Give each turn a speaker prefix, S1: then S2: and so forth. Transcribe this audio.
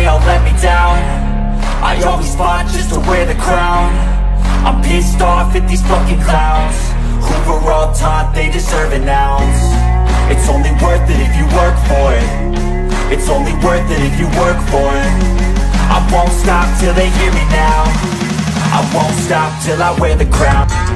S1: They all let me down. I always fought just to wear the crown. I'm pissed off at these fucking clowns. Who were all taught they deserve an ounce? It's only worth it if you work for it. It's only worth it if you work for it. I won't stop till they hear me now. I won't stop till I wear the crown.